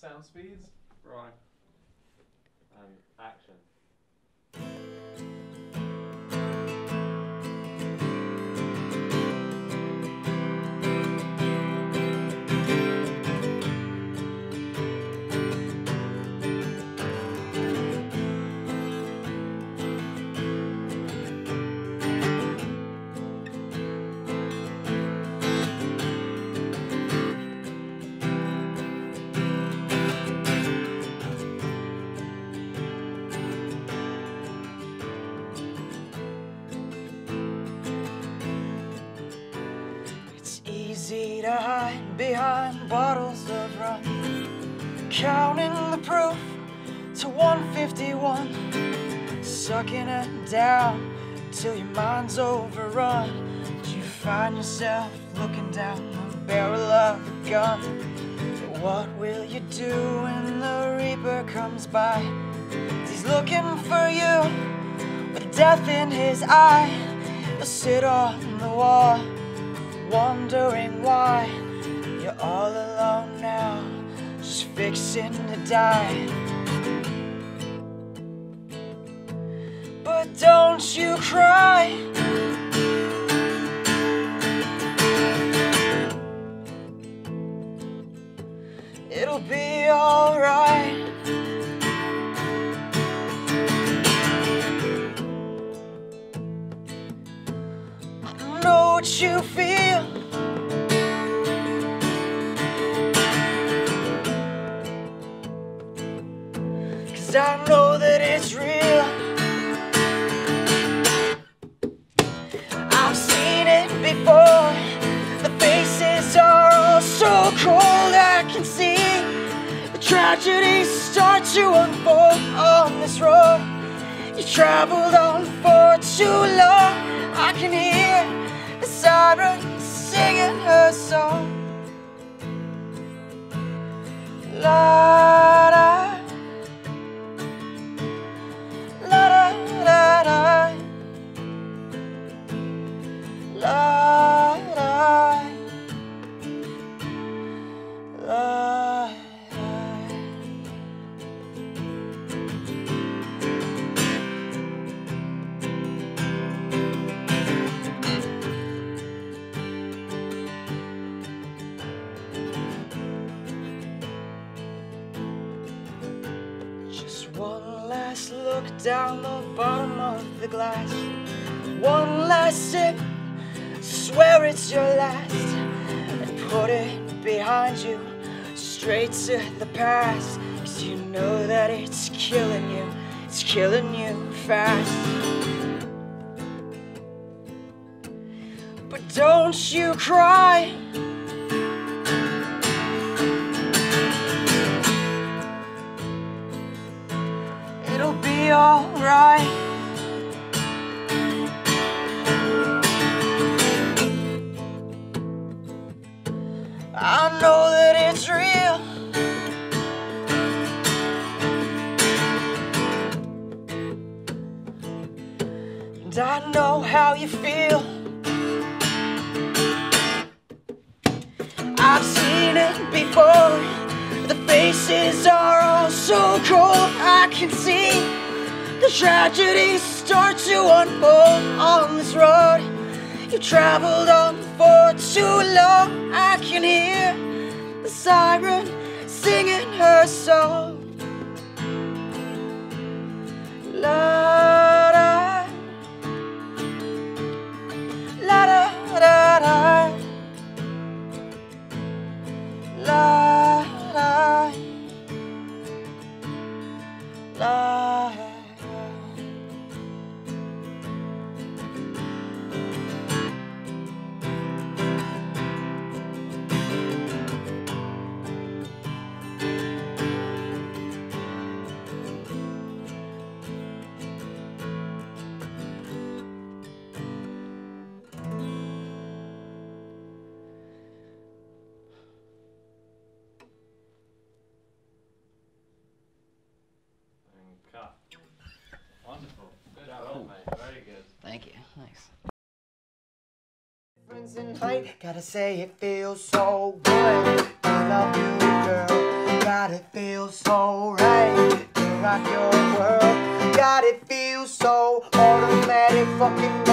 sound speeds. Right. And action. Easy to hide behind bottles of rum, counting the proof to 151, sucking it down till your mind's overrun. You find yourself looking down the barrel of a gun? But what will you do when the Reaper comes by? He's looking for you with death in his eye. You'll sit on the wall wondering why you're all alone now, just fixing to die. But don't you cry. It'll be alright. What you feel. Cause I know that it's real. I've seen it before. The faces are all so cold, I can see the tragedies start to unfold on this road. You traveled on for too long. I can hear siren singing her song. La da, la da da da, la da, la last look down the bottom of the glass. One last sip, swear it's your last. And put it behind you, straight to the past. Cause you know that it's killing you, it's killing you fast. But don't you cry. It'll be alright. I know that it's real. And I know how you feel. I've seen it before. The faces are all so cold. I can see the tragedies start to unfold on this road. You traveled on for too long. I can hear the siren singing her song. La da, la da da da. La la la. Thank you. Thanks. Difference in height, gotta say it feels so good. I love you, girl. God, it feels so right to rock your world. God, it feels so automatic, fucking